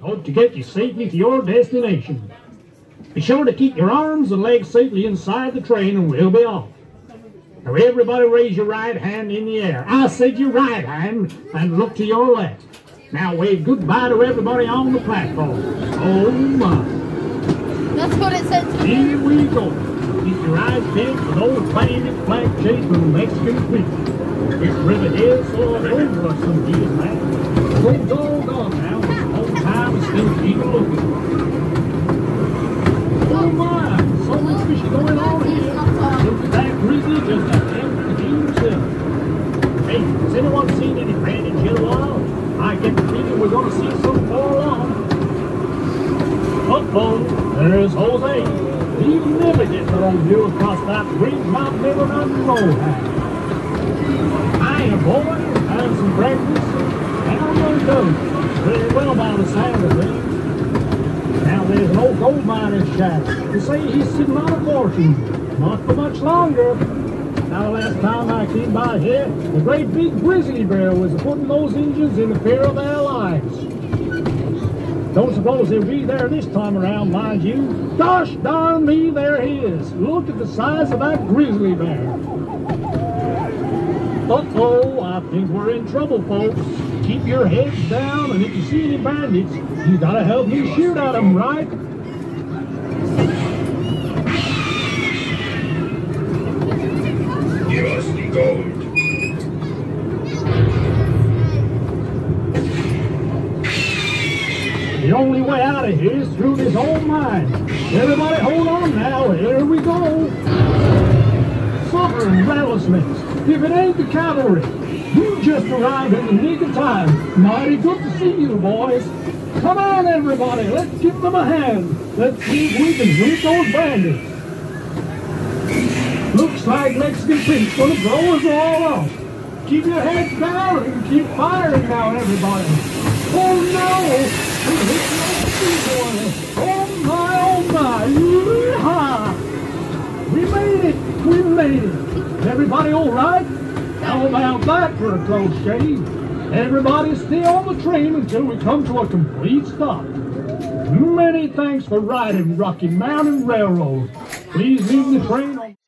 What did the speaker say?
Hope to get you safely to your destination. Be sure to keep your arms and legs safely inside the train and we'll be off. Now everybody raise your right hand in the air. I said your right hand and look to your left. Now wave goodbye to everybody on the platform. Oh my. That's what it said to me. Here we go. Keep your eyes bent for those bandit flag chasing Mexican people. This river is so over us some years man. Road's all there's Jose. He never gets thrown you across that bridge, not never run no how. Hiya, boy. Have some breakfast. How you doing? Very well by the sound of things. Now there's an old gold miner's shack. You see, he's sitting on a fortune. Not for much longer. Now last time I came by here, the great big grizzly bear was putting those Indians in the fear of their lives. Don't suppose he'll be there this time around, mind you. Gosh darn me, there he is. Look at the size of that grizzly bear. Uh-oh, I think we're in trouble, folks. Keep your heads down, and if you see any bandits, you gotta help me shoot at them, right? Give us the gold. The only way out of here is through this old mine. Everybody hold on Rattlesnakes, if it ain't the cavalry, you just arrived in the nick of time. Mighty good to see you, boys. Come on, everybody, let's give them a hand. Let's see if we can beat those bandits. Looks like Mexican Pete's gonna blow us all off. Keep your heads down and keep firing now, everybody. Oh no! We! Everybody all right? How about that for a close shave? Everybody stay on the train until we come to a complete stop. Many thanks for riding Rocky Mountain Railroad. Please leave the train on.